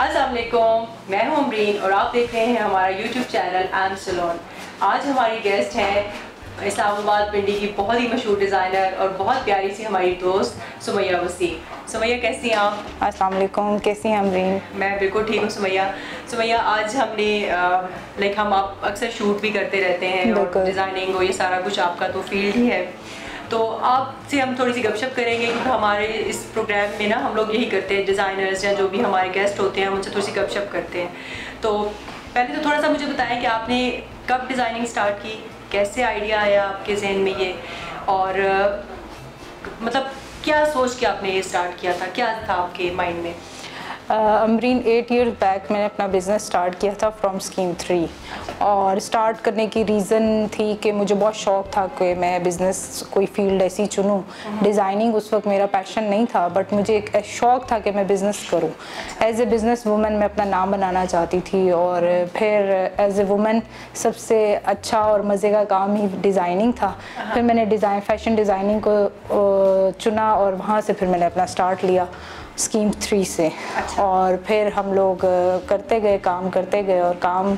असलकुम मैं हूँ अमरीन और आप देख रहे हैं हमारा यूट्यूब चैनल एम सलोन। आज हमारी गेस्ट है इस्लामाबाद पिंडी की बहुत ही मशहूर डिज़ाइनर और बहुत प्यारी सी हमारी दोस्त सुमैया वसीम। सुमैया कैसी हैं आप? अस्सलाम वालेकुम कैसी हैं अमरीन? मैं बिल्कुल ठीक हूँ सुमैया। सुमैया आज हमने लाइक हम आप अक्सर शूट भी करते रहते हैं और डिज़ाइनिंग और ये सारा कुछ आपका तो फ़ील्ड ही है। तो आपसे हम थोड़ी सी गपशप करेंगे क्योंकि हमारे इस प्रोग्राम में ना हम लोग यही करते हैं डिज़ाइनर्स या जो भी हमारे गेस्ट होते हैं उनसे थोड़ी सी गपशप करते हैं। तो पहले तो थोड़ा सा मुझे बताएँ कि आपने कब डिज़ाइनिंग स्टार्ट की, कैसे आइडिया आया आपके जहन में ये? और मतलब क्या सोच के आपने ये स्टार्ट किया था? क्या था आपके माइंड में? अमरीन एट इयर्स बैक मैंने अपना बिज़नेस स्टार्ट किया था फ्रॉम स्कीम थ्री और स्टार्ट करने की रीज़न थी कि मुझे बहुत शौक था कि मैं बिज़नेस कोई फ़ील्ड ऐसी चुनूं। डिज़ाइनिंग उस वक्त मेरा पैशन नहीं था बट मुझे एक शौक था कि मैं बिज़नेस करूँ। एज ए बिज़नेस वूमन मैं अपना नाम बनाना चाहती थी और फिर एज ए वूमन सबसे अच्छा और मज़े का काम ही डिज़ाइनिंग था। फिर मैंने डिज़ाइन फ़ैशन डिज़ाइनिंग को चुना और वहाँ से फिर मैंने अपना स्टार्ट लिया। स्कीम थ्री से। अच्छा। और फिर हम लोग करते गए काम करते गए और काम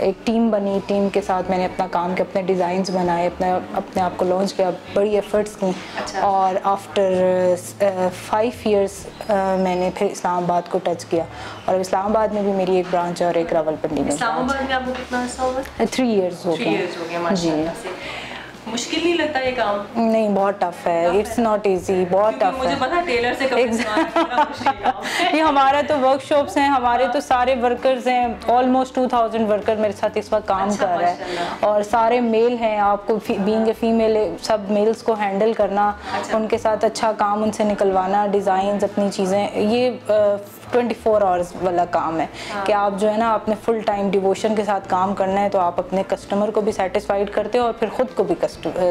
एक टीम बनी। टीम के साथ मैंने अपना काम के अपने डिज़ाइंस बनाए अपने अपने आप को लॉन्च किया बड़ी एफर्ट्स की। अच्छा। और आफ्टर फाइव इयर्स मैंने फिर इस्लामाबाद को टच किया। और इस्लामाबाद में भी मेरी एक ब्रांच है और एक रावलपिंडी में थ्री इयर्स हो गए गया। जी। मुश्किल नहीं लगता ये काम? नहीं बहुत टफ है। इट्स नॉट इजी बहुत टफ मुझे पता टेलर से है। ये हमारा तो वर्कशॉप्स हैं हमारे तो सारे वर्कर्स हैं। ऑलमोस्ट 2000 वर्कर मेरे साथ इस वक्त काम अच्छा, कर रहा है। और सारे मेल हैं आपको बीइंग ए फीमेल सब मेल्स को हैंडल करना अच्छा। उनके साथ अच्छा काम उनसे निकलवाना डिज़ाइन अपनी चीज़ें। ये ट्वेंटी फोर आवर्स वाला काम है हाँ। कि आप जो है ना अपने फुल टाइम डिवोशन के साथ काम करना है तो आप अपने कस्टमर को भी सेटिस्फाइड करते हो और फिर खुद को भी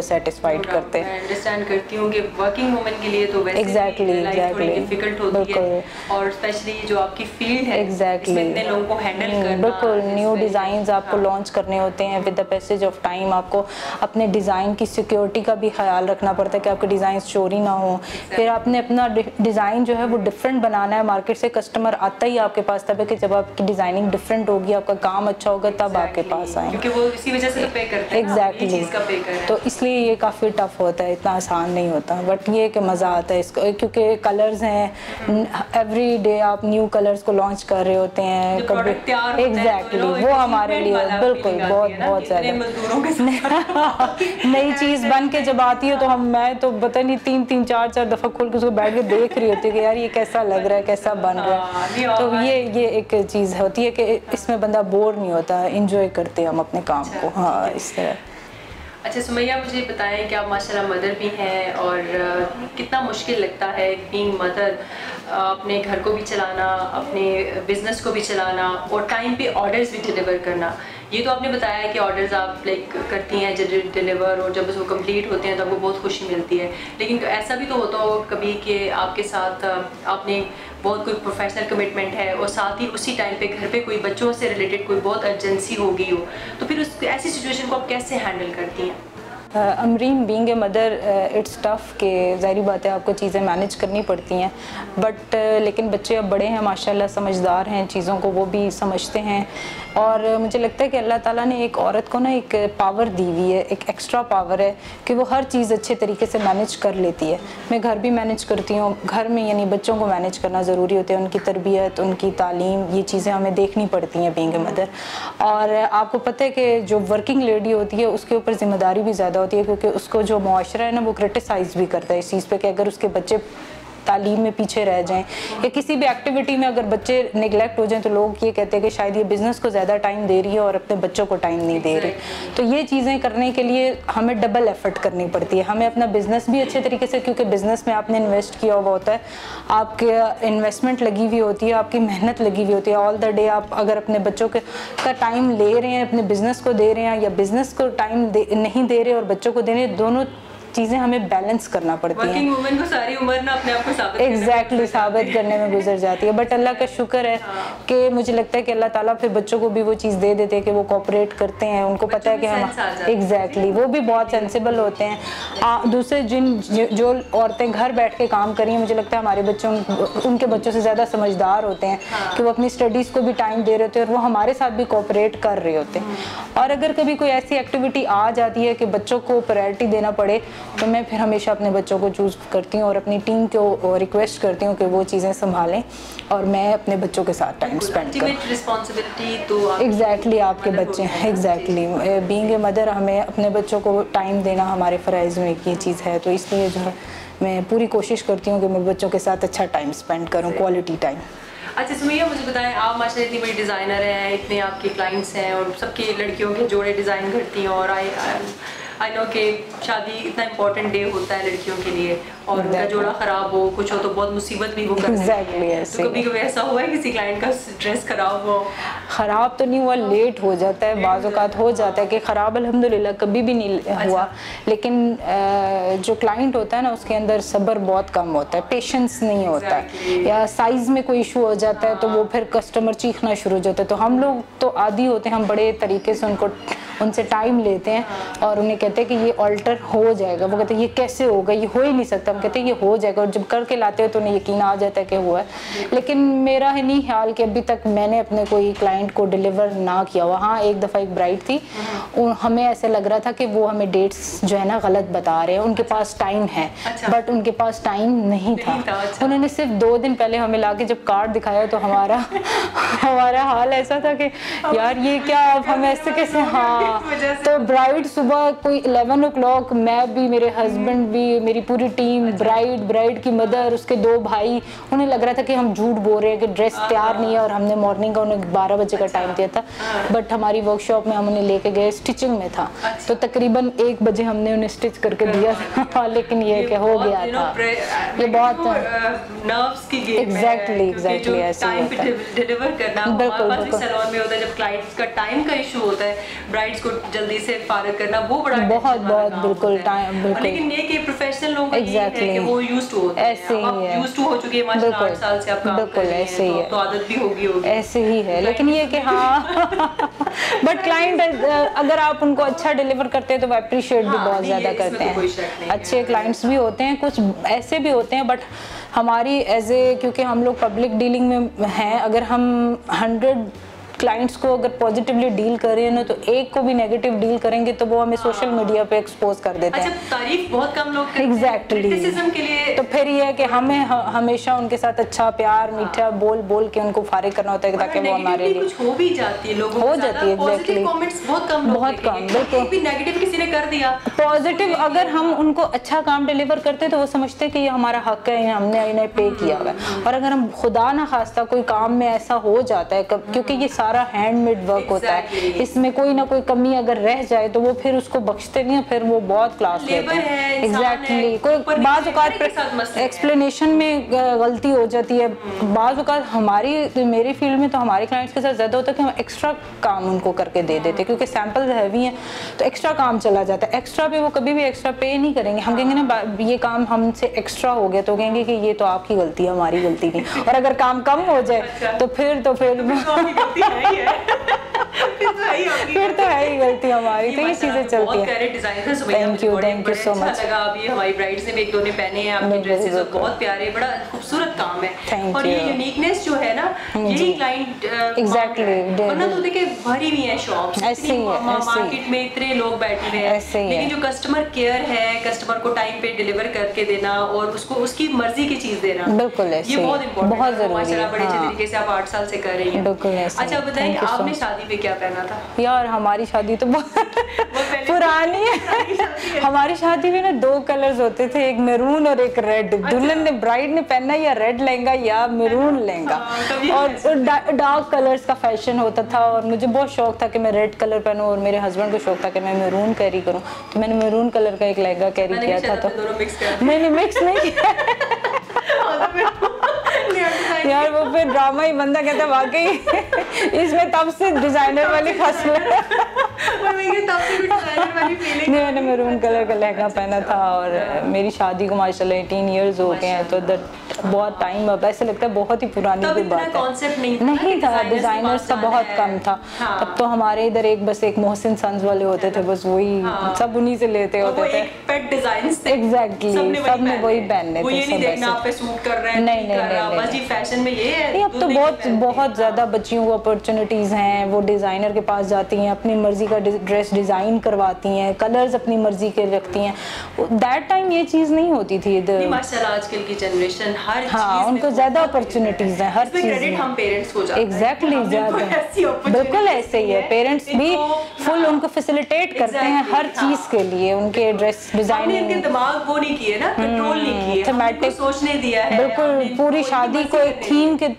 सेटिस्फाइड तो करते हैं। अंडरस्टैंड करती हूँ कि वर्किंग वुमन के लिए तो Exactly, लाइफ डिफ़िकल्ट होती है। और स्पेशली जो आपकी फ़ील्ड है एग्जैक्टली इतने लोगों को हैंडल करना बिल्कुल। न्यू डिज़ाइन आपको हाँ। लॉन्च करने होते हैं with the passage of time आपको अपने डिज़ाइन की सिक्योरिटी का भी ख्याल रखना पड़ता है कि आपके डिज़ाइन चोरी ना हो। फिर आपने अपना डिज़ाइन जो है वो डिफरेंट बनाना है। मार्केट से कस्टमर आता ही आपके पास तब है कि जब आपकी डिज़ाइनिंग डिफरेंट होगी आपका काम अच्छा होगा तब exactly. आपके पास आए क्योंकि वो इसी वजह से तो पे करते हैं एग्जैक्टली कर। तो इसलिए ये काफ़ी टफ होता है इतना आसान नहीं होता। बट ये कि मज़ा आता है इसको क्योंकि कलर्स हैं। एवरी डे आप न्यू कलर्स को लॉन्च कर रहे होते हैं होता है, तो एग्जैक्टली वो हमारे लिए बिल्कुल बहुत बहुत ज़्यादा। नई चीज़ बन के जब आती है तो हम मैं तो पता नहीं तीन तीन चार चार दफ़ा खोल के उसको बैठ के देख रही होती है कि यार ये कैसा लग रहा है कैसा बन रहा है। तो ये ये एक चीज़ होती है कि इसमें बंदा बोर नहीं होता इंजॉय करते हम अपने काम अच्छा, को। हाँ इस तरह। अच्छा सुमैया मुझे बताएँ कि आप माशाल्लाह मदर भी हैं और कितना मुश्किल लगता है बीइंग मदर अपने घर को भी चलाना अपने बिज़नेस को भी चलाना और टाइम पे ऑर्डर्स भी डिलीवर करना। ये तो आपने बताया है कि ऑर्डर्स आप लाइक करती हैं डिलीवर और जब वो कंप्लीट होते हैं तो आपको बहुत खुशी मिलती है। लेकिन ऐसा भी तो होता हो कभी कि आपके साथ आपने बहुत कोई प्रोफेशनल कमिटमेंट है और साथ ही उसी टाइम पे घर पे कोई बच्चों से रिलेटेड कोई बहुत अर्जेंसी हो गई हो तो फिर उस ऐसी सिचुएशन को आप कैसे हैंडल करती हैं? Amreen being a mother it's tough कि ज़ाहरी बात है आपको चीज़ें मैनेज करनी पड़ती हैं। बट uh, लेकिन बच्चे अब बड़े हैं माशाल्लाह समझदार हैं चीज़ों को वो भी समझते हैं। और मुझे लगता है कि अल्लाह ताला ने एक औरत को ना एक पावर दी हुई है, एक एक्स्ट्रा पावर है कि वो हर चीज़ अच्छे तरीके से मैनेज कर लेती है। मैं घर भी मैनेज करती हूँ, घर में यानी बच्चों को मैनेज करना ज़रूरी होता है, उनकी तरबियत, उनकी तालीम, ये चीज़ें हमें देखनी पड़ती हैं बींग मदर और आपको पता है कि जो वर्किंग लेडी होती है, उसके ऊपर ज़िम्मेदारी भी ज़्यादा होती है, क्योंकि उसको जो मुआशरा है ना, वो क्रिटिसाइज़ भी करता है इस चीज़ पर कि अगर उसके बच्चे तालीम में पीछे रह जाएँ या किसी भी एक्टिविटी में अगर बच्चे निगलेक्ट हो जाएँ तो लोग ये कहते हैं कि शायद ये बिज़नेस को ज़्यादा टाइम दे रही है और अपने बच्चों को टाइम नहीं दे रही। तो ये चीज़ें करने के लिए हमें डबल एफर्ट करनी पड़ती है। हमें अपना बिज़नेस भी अच्छे तरीके से क्योंकि बिज़नेस में आपने इन्वेस्ट किया हुआ होता है आपके इन्वेस्टमेंट लगी हुई होती है आपकी मेहनत लगी हुई होती है। ऑल द डे आप अगर अपने बच्चों के का टाइम ले रहे हैं अपने बिज़नेस को दे रहे हैं या बिज़नेस को टाइम नहीं दे रहे और बच्चों को दे रहे दोनों चीज़ें हमें बैलेंस करना पड़ती हैं। वर्किंग वुमेन को सारी उम्र ना अपने आप को साबित एग्जैक्टली गुजर साबित करने में गुजर जाती है। बट अल्लाह का शुक्र है कि मुझे लगता है कि अल्लाह ताला फिर बच्चों को भी वो चीज़ दे देते हैं कि वो कोऑपरेट करते हैं। उनको पता है कि हम है। एग्जैक्टली वो भी बहुत सेंसिबल होते हैं। दूसरे जिन जो औरतें घर बैठ के काम करी हैं मुझे लगता है हमारे बच्चों उनके बच्चों से ज़्यादा समझदार होते हैं हाँ। कि वो अपनी स्टडीज़ को भी टाइम दे रहे होते हैं और वो हमारे साथ भी कॉपरेट कर रहे होते हैं। और अगर कभी कोई ऐसी एक्टिविटी आ जाती है कि बच्चों को प्रायोरिटी देना पड़े तो मैं फिर हमेशा अपने बच्चों को चूज़ करती हूँ और अपनी टीम को रिक्वेस्ट करती हूँ कि वो चीज़ें संभालें और मैं अपने बच्चों के साथ टाइम स्पेंड करूँ। रिस्पांसिबिलिटी तो आप एग्जैक्टली आपके बच्चे हैं। एग्जैक्टली बीइंग ए मदर हमें अपने बच्चों को टाइम देना हमारे फ़राइज़ में एक ये चीज़ है तो इसलिए जो है मैं पूरी कोशिश करती हूँ कि मैं बच्चों के साथ अच्छा टाइम स्पेंड करूँ क्वालिटी टाइम अच्छा सुमैया मुझे बताएँ आप माशाल्लाह इतनी बड़ी डिज़ाइनर हैं इतने आपके क्लाइंट्स हैं और सबकी लड़कियों के जोड़े डिज़ाइन करती हैं और आई आई नो कि शादी इतना इम्पोर्टेंट डे होता है लड़कियों के लिए और उनका जोड़ा ख़राब हो कुछ हो तो बहुत मुसीबत भी वो कर Exactly, तो कभी कभी ऐसा हुआ है किसी क्लाइंट का ड्रेस खराब हो? ख़राब तो नहीं हुआ लेट हो जाता है बाज़ अवत हो। जाता है कि ख़राब अल्हम्दुलिल्लाह कभी भी नहीं हुआ। लेकिन जो क्लाइंट होता है ना उसके अंदर सब्र बहुत कम होता है पेशेंस नहीं होता। है या साइज़ में कोई इशू हो जाता है तो वो फिर कस्टमर चीखना शुरू हो जाता है। तो हम लोग तो आदि होते हैं हम बड़े तरीके से उनको उनसे टाइम लेते हैं और उन्हें कहते हैं कि ये ऑल्टर हो जाएगा। वो कहते हैं ये कैसे होगा? ये हो ही नहीं सकता। हम कहते हैं ये हो जाएगा। और जब करके लाते हो तो उन्हें यकीन आ जाता है कि हुआ है। लेकिन मेरा है नहीं ख्याल कि अभी तक मैंने अपने कोई क्लाइंट को डिलीवर ना किया हुआ हाँ एक दफ़ा एक ब्राइड थी। हमें ऐसे लग रहा था कि वो हमें डेट्स जो है ना गलत बता रहे हैं। उनके पास टाइम है। अच्छा। बट उनके पास टाइम नहीं था। नहीं था, अच्छा। उन्होंने सिर्फ़ दो दिन पहले हमें लाके जब कार्ड दिखाया तो हमारा हमारा हाल ऐसा था कि यार ये क्या अब हम ऐसे कैसे हाँ तो ब्राइड सुबह कोई 11 ओ क्लॉक मैं भी मेरे हस्बैंड भी मेरी पूरी टीम ब्राइड ब्राइड की मदर उसके दो भाई उन्हें लग रहा था कि हम झूठ बोल रहे हैं कि ड्रेस तैयार नहीं है और हमने मॉर्निंग का उन्हें 12 बजे का टाइम दिया था। बट हमारी वर्कशॉप में हम उन्हें लेके गए स्टिचिंग में था। तो तकरीबन एक बजे हमने उन्हें स्टिच करके दिया था। लेकिन ये कि हो गया था। ये बहुत नर्व्स की गेम Exactly, exactly, ऐसे टाइम पे डिलीवर करना बिल्कुल, बिल्कुल। सैलून में होता है जब क्लाइंट्स का टाइम का इशू होता है को जल्दी से फारग करना वो बड़ा बहुत, बहुत, बिल्कुल, time, बिल्कुल। लेकिन ये कि प्रोफेशनल लोग ये है कि वो यूज्ड टू होते हैं ऐसे आप ही है। यूज्ड टू हो चुके हैं बिल्कुल, 8 साल से आप काम बिल्कुल, कर रही ऐसे ही तो- है। तो आदत भी होगी होगी ऐसे ही है लेकिन ये कि हाँ बट क्लाइंट अगर आप उनको अच्छा डिलीवर करते हैं तो वो अप्रिशिएट भी हाँ, बहुत ज़्यादा करते तो नहीं है। अच्छे क्लाइंट्स भी होते हैं कुछ ऐसे भी होते हैं बट हमारी एज ए क्योंकि हम लोग पब्लिक डीलिंग में हैं अगर हम हंड्रेड क्लाइंट्स को अगर पॉजिटिवली डील कर रहे हैं ना तो एक को भी नेगेटिव डील करेंगे तो वो हमें सोशल मीडिया पे एक्सपोज कर देते अच्छा हैं तारीफ़ बहुत कम लोग करते हैं। एग्जैक्टली लिए तो फिर ये है कि हमें हमेशा उनके साथ अच्छा प्यार मीठा बोल बोल के उनको फारिग करना होता है ताकि वो हमारे लिए कुछ हो भी जाती है लोगों हो जाती है, exactly. कमेंट्स बहुत कम बहुत कम, बिल्कुल। नेगेटिव किसी ने कर दिया पॉजिटिव अगर हम उनको अच्छा काम डिलीवर करते तो वो समझते हैं कि ये हमारा हक है हमने इन्हें पे किया हुआ है। और अगर हम खुदा ना खास्ता कोई काम में ऐसा हो जाता है क्योंकि ये सारा हैंडमेड वर्क exactly. होता है। इसमें कोई ना कोई कमी अगर रह जाए तो वो फिर उसको बख्शते नहीं फिर वो बहुत क्लास लेते हैं। एग्जैक्टली कोई बाज। एक्सप्लेनेशन में गलती हो जाती है। बाज हमारी मेरी फ़ील्ड में तो हमारे क्लाइंट्स के साथ ज़्यादा होता है कि हम एक्स्ट्रा काम उनको करके दे देते क्योंकि सैंपल्स हैवी हैं तो एक्स्ट्रा काम चला जाता है। एक्स्ट्रा पे वो कभी भी एक्स्ट्रा पे नहीं करेंगे। हम कहेंगे ना ये काम हमसे एक्स्ट्रा हो गया तो कहेंगे कि ये तो आपकी गलती है हमारी गलती नहीं। और अगर काम कम हो जाए तो फिर तो फिर फिर तो है ही तो गलती हमारी। तो ये चीज़ें चलती हैं। thank you बड़े so अच्छा much. लगा अभी हमारी ब्राइड्स ने भी एक दो ने पहने हैं आपकी बिल्कुल, ड्रेसेस और बहुत प्यारे बड़ा खूबसूरत काम है। और ये यूनिकनेस जो है ना यही क्लाइंट Exactly, वरना तो देखिए भरी हुई है शॉप्स ऐसे। मार्केट में इतने लोग बैठे हैं। लेकिन जो कस्टमर केयर है कस्टमर को टाइम पे डिलीवर करके देना और उसको उसकी मर्ज़ी की चीज़ देना बिल्कुल ये बहुत इंपॉर्टेंट बहुत ज़रूरी है, बड़े अच्छे हाँ। तरीके से आप आठ साल से कर रही हैं। बिल्कुल अच्छा ही। Thank you so आपने शादी पे क्या पहना? था। यार हमारी शादी तो बहुत पुरानी है। हमारी शादी में ना दो कलर्स होते थे एक मेरून और एक रेड दुल्हन ने ब्राइड ने पहना या रेड लहंगा या मेरून लहंगा। हाँ, और डार्क कलर्स का फ़ैशन होता था और मुझे बहुत शौक था कि मैं रेड कलर पहनूं और मेरे हस्बैंड को शौक था कि मैं मेरून कैरी करूँ। तो मैंने मेरून कलर का एक लहंगा कैरी किया था तो मिक्स मैंने मिक्स नहीं किया यार वो फिर ड्रामा ही बंदा कहता वाकई इसमें तब से डिज़ाइनर वाली फ़सल है और मैं ये तब से भी डिज़ाइनर वाली फीलिंग मैंने मैरून कलर का लहंगा पहना था और मेरी शादी को माशाल्लाह एटीन ईयर्स हो गए हैं तो बहुत टाइम अब ऐसे लगता है बहुत ही पुरानी इतना बात है। नहीं था नहीं था डिजाइनर्स का बहुत कम था। हाँ। तब तो हमारे इधर एक बस एक मोहसिन सन्स वाले होते थे बस वही हाँ। सब उन्हीं से लेते होते थे। एक पेट Exactly, सबने सबने वही पहनने थे, नहीं सब देखना ऐसे। आप पे सूट कर रहा है नहीं, फ़ैशन में ये नहीं अब तो बहुत बहुत ज़्यादा बच्चियों को अपॉर्चुनिटीज़ हैं वो डिज़ाइनर के पास जाती हैं अपनी मर्ज़ी का ड्रेस डिज़ाइन करवाती हैं कलर्स अपनी मर्ज़ी के रखती हैं। दैट टाइम ये चीज़ नहीं होती थी इधर। माशाल्लाह आजकल की जनरेशन हर हाँ चीज़ उनको ज़्यादा आगे है। अपॉर्चुनिटीज़ हर चीज़ में। हम पेरेंट्स को है। एग्जैक्टली ज़्यादा। बिल्कुल ऐसे ही है। पेरेंट्स भी फुल हाँ। उनको फैसिलिटेट करते हैं हर हाँ। चीज़ के लिए उनके ड्रेस डिज़ाइनिंग दिमाग वो नहीं किए ना कंट्रोल नहीं किए। हमने सोचने दिया है बिल्कुल पूरी शादी को एक थीम के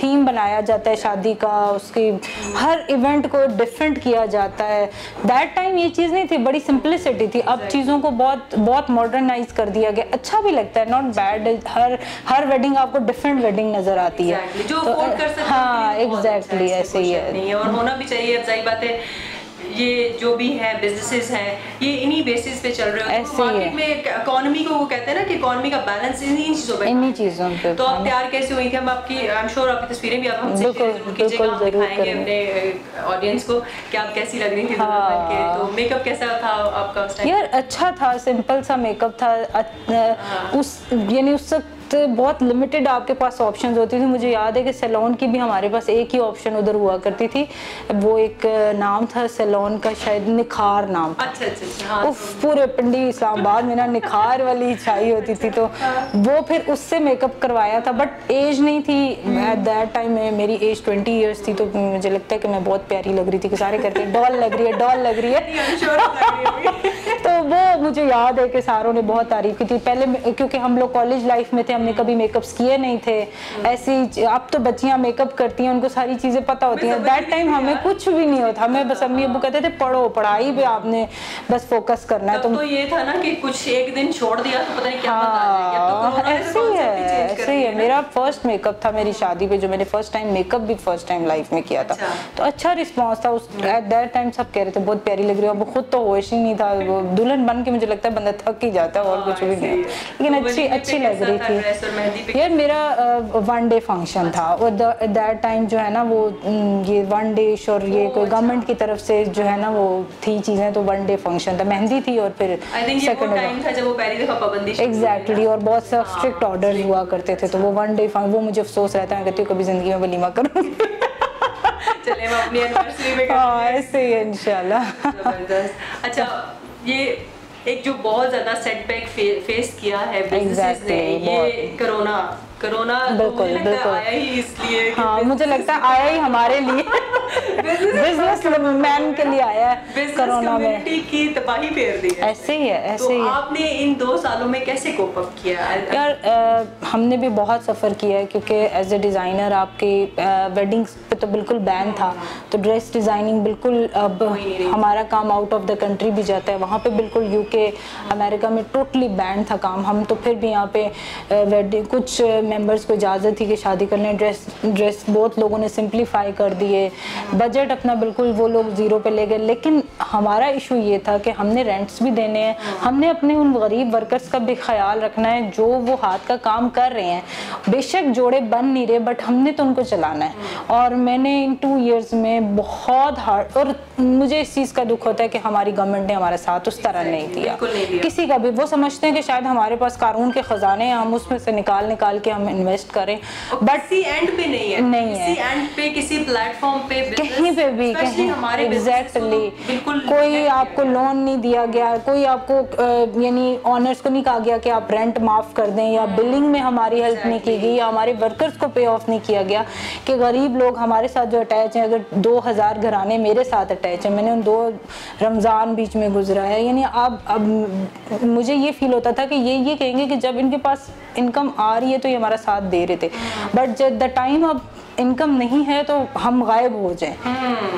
थीम बनाया जाता है शादी का उसकी हर इवेंट को डिफरेंट किया जाता है। दैट टाइम ये चीज़ नहीं थी बड़ी सिंपलिसिटी थी। अब चीज़ों को बहुत बहुत मॉडर्नाइज कर दिया गया। अच्छा भी लगता है नॉट बैड हर हर वेडिंग आपको डिफरेंट वेडिंग नज़र आती है। Exactly, जो तो, कर सकते हाँ तो बहुत अच्छा एग्जैक्टली ऐसे ही है। और होना भी चाहिए अब सही बात है ये जो भी है बिजनेसेस हैं ये इन्हीं बेसिस पे चल रहे हो। ऐसे ही मार्केट में इकोनॉमी को वो कहते हैं ना कि इकोनॉमी का बैलेंस इन्हीं चीज़ों पे इन्हीं चीज़ों पे तो आप तैयार कैसे हुई थी? हम आपकी आई एम श्योर आपकी तस्वीरें भी आप हमसे कीजिएगा हम दिखाएँगे अपने ऑडियंस को कि आप कैसी लग रही थी हाँ। के तो मेकअप कैसा था आपका यार अच्छा था सिंपल सा मेकअप था। उस यानी उस वक्त बहुत लिमिटेड आपके पास ऑप्शंस होती थी। मुझे याद है कि सैलून की भी हमारे पास एक ही ऑप्शन उधर हुआ करती थी। वो एक नाम था सैलून का शायद निखार नाम। अच्छा अच्छा अच्छा हाँ उफ पूरे पिंडी इस्लामाबाद में ना निखार वाली छाई होती थी तो वो फिर उससे मेकअप करवाया था बट एज नहीं थी। एट दैट टाइम में मेरी एज ट्वेंटी ईयर्स थी तो मुझे लगता है कि मैं बहुत प्यारी लग रही थी कि सारे करते डॉल लग रही है डॉल लग रही है। तो वो मुझे याद है कि सारों ने बहुत तारीफ़ की थी। पहले क्योंकि हम लोग कॉलेज लाइफ में थे हमने कभी मेकअप्स किए नहीं थे। ऐसी अब तो बच्चियाँ मेकअप करती हैं उनको सारी चीज़ें पता होती हैं। दैट टाइम हमें कुछ भी नहीं होता। हमें बस अम्मी अबू कहते थे पढ़ो पढ़ाई पे आपने बस फोकस करना है। तो ये था ना कि कुछ एक दिन छोड़ दिया तो पता नहीं क्या तो हाँ, ने ऐसे ही है ऐसे ही है। मेरा फ़र्स्ट मेकअप था मेरी शादी पे जो मैंने फ़र्स्ट टाइम मेकअप भी फ़र्स्ट टाइम लाइफ में किया था। अच्छा। तो अच्छा रिस्पॉन्स था। उस एट दैट टाइम सब कह रहे थे बहुत प्यारी लग रही हो। खुद तो होश ही नहीं था। वो दुल्हन बन के मुझे लगता है बंदा थक ही जाता है और हाँ, कुछ भी नहीं। लेकिन तो अच्छी अच्छी लग रही था। और मेहंदी पे यार मेरा वन डे फ़ंक्शन था। और दैट टाइम जो है ना वो ये वन डिश और ये कोई अच्छा। गवर्नमेंट की तरफ़ से जो है ना वो थी चीज़ें तो वन डे फ़ंक्शन था। मेहंदी थी और फिर second टाइम था जब वो पहली दफ़ा पाबंदी। एग्जैक्टली और बहुत से स्ट्रिक्ट हाँ, ऑर्डर हुआ करते थे तो वो वन डे वो मुझे अफसोस रहता है मैं कहती हूँ कभी ज़िंदगी में वलीमा करूँ। चले हम अपनी एनिवर्सरी में हाँ ऐसे ही इंशाल्लाह। ज़बरदस्त। अच्छा ये एक जो बहुत ज़्यादा सेटबैक फे, फेस किया है businesses ने ये कोरोना कोरोना तो बिल्कुल, मुझे लगता है बिल्कुल। आया ही इसलिए हाँ मुझे लगता है आया ही हमारे लिए। बिज़नेस मैन के लिए आया है कोरोना में। की तबाही फेर दी है। ऐसे ही है ऐसे तो ही आपने इन दो सालों में कैसे कोप अप किया? यार अ, हमने भी बहुत सफ़र किया है क्योंकि एज ए डिज़ाइनर आपके वेडिंग्स तो बिल्कुल बैन था। तो ड्रेस डिज़ाइनिंग बिल्कुल अब। हमारा काम आउट ऑफ़ द कंट्री भी जाता है। वहाँ पे बिल्कुल यूके अमेरिका में टोटली बैन था काम। हम तो फिर भी यहाँ पे वेडिंग कुछ मेंबर्स को इजाज़त थी कि शादी करने ड्रेस ड्रेस बहुत लोगों ने सिंप्लीफाई कर दिए। बजट अपना बिल्कुल वो लोग ज़ीरो पे ले गए। लेकिन हमारा इशू ये था कि हमने रेंट्स भी देने हैं। हमने अपने उन गरीब वर्कर्स का भी ख्याल रखना है, जो वो हाथ का काम कर रहे हैं। बेशक जोड़े बन नहीं रहे बट हमने तो उनको चलाना है। और मैंने इन टू इयर्स में बहुत हार्ड और मुझे इस चीज़ का दुख होता है कि हमारी गवर्नमेंट ने हमारा साथ उस तरह नहीं दिया। किसी का भी वो समझते हैं कि शायद हमारे पास कानून के खजाने हैं हम उसमें से निकाल निकाल के हम इन्वेस्ट करें। बट किसी एंड पे नहीं है। नहीं है। किसी एंड पे किसी प्लेटफॉर्म पे कहीं पे भी कहीं हमारे एग्जैक्टली कोई आपको लोन नहीं दिया गया कोई आपको यानी ऑनर्स को नहीं कहा गया कि आप रेंट माफ़ कर दें या बिलिंग में हमारी हेल्प नहीं की गई या हमारे वर्कर्स को पे ऑफ़ नहीं किया गया कि गरीब लोग हमारे साथ जो अटैच हैं अगर दो हज़ार घराने मेरे साथ अटैच हैं मैंने उन दो रमज़ान बीच में गुजरा है यानी अब अब मुझे ये फील होता था कि ये ये कहेंगे कि जब इनके पास इनकम आ रही है तो ये हमारा साथ दे रहे थे। बट जब द टाइम अब इनकम नहीं है तो हम गायब हो जाएँ।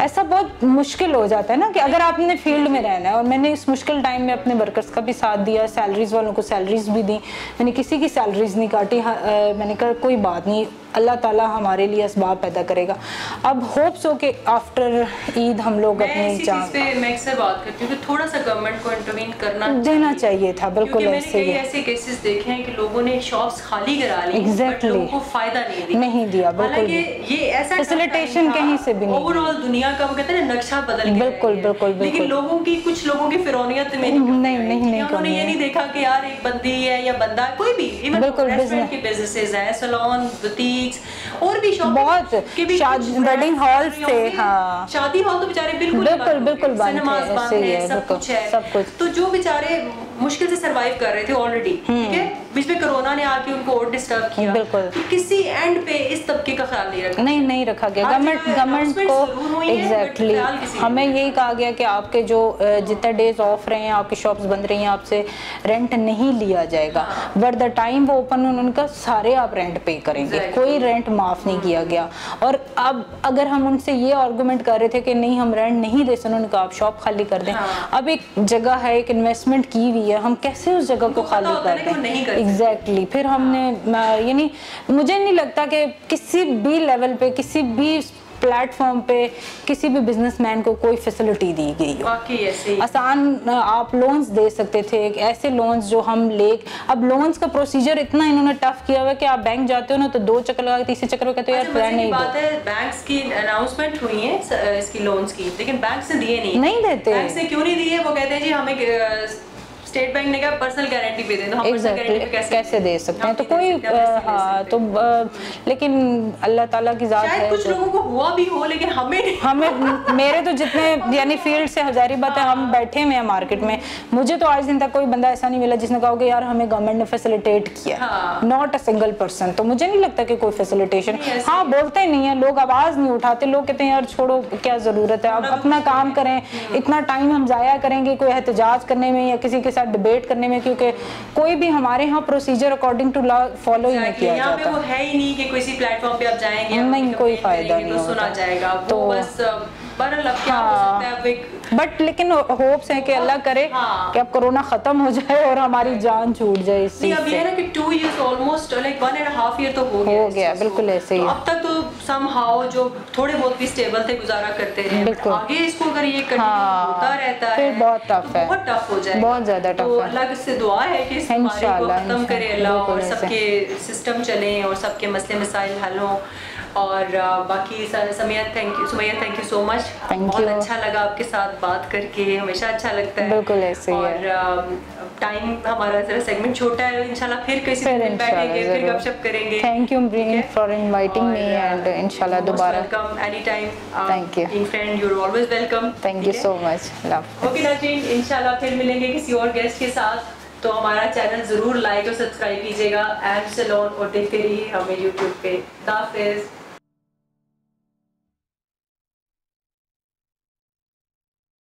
ऐसा बहुत मुश्किल हो जाता है ना कि अगर आपने फ़ील्ड में रहना है और मैंने इस मुश्किल टाइम में अपने वर्कर्स का भी साथ दिया सैलरीज वालों को सैलरीज भी दी मैंने किसी की सैलरीज नहीं काटी हाँ, मैंने कहा कोई बात नहीं अल्लाह ताला हमारे लिए इसबाब पैदा करेगा। अब होप्स हो कि आफ्टर ईद हम लोग अपनी मैं अक्सर बात करती हूँ कि थोड़ा सा गवर्नमेंट को इंटरवीन करना देना चाहिए। था बिल्कुल ऐसे ही ऐसे केसेस देखे हैं कि लोगों ने शॉप्स खाली करा ली Exactly. लोगों को फ़ायदा नहीं दिया। नहीं दिया, बिल्कुल ये ऐसा Facilitation कहीं से भी नहीं ओवरऑल दुनिया का वो कहते हैं नक्शा बदल बिल्कुल, बिल्कुल, लेकिन लोगों की कुछ लोगों की फिरौनियत में नहीं नहीं, नहीं, उन्होंने ये नहीं देखा कि यार एक बंदी है या बंदा कोई भी। इवन बिल्कुल, business- के बिजनेसेस हैं सैलून बुटीक्स और भी शॉप बहुत, वेडिंग हॉल से थे, हाँ। शादी हॉल तो बेचारे बिल्कुल बिल्कुल। बिल्कुल बंद है सब कुछ है सब कुछ। तो जो बेचारे मुश्किल से सरवाइव कर रहे थे ऑलरेडी ठीक है बीच में कोरोना ने आके उनको और डिस्टर्ब किया। बिल्कुल। तो किसी एंड पे इस तबके का ख्याल नहीं रखा नहीं नहीं रखा गया। गवर्नमेंट गवर्नमेंट को एग्जैक्टली ने हमें यही कहा गया कि आपके जो जितने डेज़ ऑफ़ रहे हैं आपकी शॉप्स बंद रही हैं आपसे रेंट नहीं लिया जाएगा। बट द टाइम वो ओपन उनका सारे आप रेंट पे करेंगे। Exactly. कोई रेंट माफ़ नहीं किया गया। और अब अगर हम उनसे ये आर्गूमेंट कर रहे थे कि नहीं हम रेंट नहीं दे सकते उनका आप शॉप खाली कर दें। हाँ। अब एक जगह है एक इन्वेस्टमेंट की हुई है। हम कैसे उस जगह को खाली कर दें एग्जैक्टली फिर हमने यानी मुझे नहीं लगता कि किसी भी लेवल पे किसी भी प्लेटफॉर्म पे किसी भी बिजनेसमैन को कोई फैसिलिटी दी गई हो। ही आसान आप लोन्स दे सकते थे ऐसे लोन्स जो हम ले अब लोन्स का प्रोसीजर इतना इन्होंने टफ किया हुआ है कि आप बैंक जाते हो ना तो दो चक्कर लगा तीसरे चक्कर में कहते हो यार अच्छा, प्लान नहीं बात है बैंक्स की अनाउंसमेंट हुई है इसकी लोन्स की लेकिन बैंक से दिए नहीं। नहीं देते। बैंक से क्यों नहीं दिए? वो कहते हैं जी हमें स्टेट बैंक ने कहा पर्सनल गारंटी पे दे दो। हम पर्सनल गारंटी पे कैसे दे सकते हैं? तो कोई दे सकते, अ, ऐसे नहीं हाँ? तो लेकिन अल्लाह ताला की जात शायद है कुछ तो- लोगों को हुआ भी हो लेकिन हमें हमें मेरे तो जितने यानी फ़ील्ड से हजारी बात है। हम बैठे हुए हैं मार्केट में मुझे तो आज दिन तक कोई बंदा ऐसा नहीं मिला जिसने कहा कि यार हमें गवर्नमेंट ने फैसिलिटेट किया। हाँ। नॉट अ सिंगल पर्सन तो मुझे नहीं लगता कि कोई फैसिलिटेशन हाँ बोलते नहीं है लोग आवाज़ नहीं उठाते लोग कहते हैं यार छोड़ो क्या ज़रूरत है? आप अपना काम करें इतना टाइम हम जाया करेंगे कोई एहतजाज करने में या किसी के साथ डिबेट करने में क्योंकि कोई भी हमारे यहाँ procedure according to law follow ही नहीं किया यहाँ पे जाता। वो है ही नहीं कि किसी प्लेटफॉर्म पे आप जाएँगे नहीं, कोई फ़ायदा नहीं तो सुना जाएगा। तो- बस बहरहाल अब क्या हो हाँ। सकता है बट लेकिन होप्स है कि अल्लाह करे हाँ। कि अब कोरोना खत्म हो जाए और हमारी जान छूट जाए इस अब ये ना कि two years almost like one and half year तो हो गया हो गया, बिल्कुल ऐसे ही तो अब तक तो सम हाउ जो थोड़े बहुत भी स्टेबल थे गुजारा करते रहे बिल्कुल। आगे इसको अगर ये हाँ, होता रहता है बहुत tough तो है। बहुत टफ हो जाएगा बहुत ज़्यादा तो tough है। अल्लाह से दुआ है कि खत्म करे अल्लाह और सबके सिस्टम चले और सबके मसले मसाइल हल हों और बाकी Samiya thank you Sumaiya thank you so much बहुत अच्छा लगा आपके साथ बात करके हमेशा अच्छा लगता है। बिल्कुल ऐसे ही और टाइम हमारा जरा सेगमेंट छोटा है इंशाल्लाह फिर किसी फिर दिन बैठेंगे फिर गपशप करेंगे। थैंक यू है? फॉर इनवाइटिंग मी और, एंड इंशाल्लाह दोबारा। welcome anytime uh, Thank you. being friend you're always welcome thank you so much love okay Nazeen इंशाल्लाह फिर मिलेंगे किसी और गेस्ट के साथ। तो हमारा चैनल ज़रूर लाइक और सब्सक्राइब कीजिएगा। एम सलोन और देखते रहिए हमें यूट्यूब पे। दाफिज